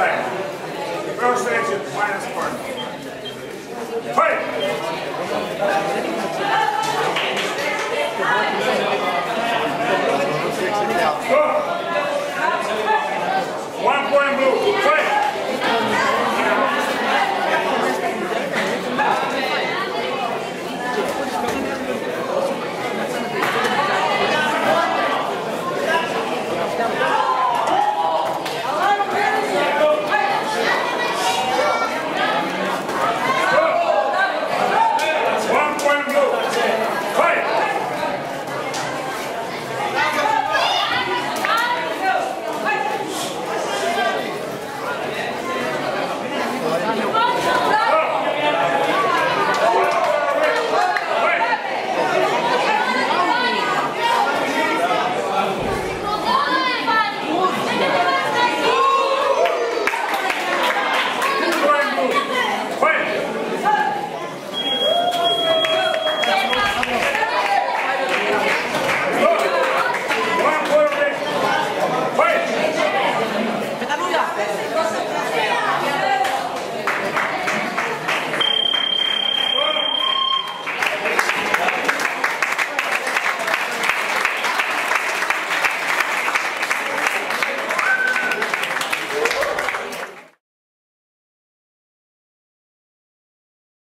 Time. First exit, minus one. Fight. Russia!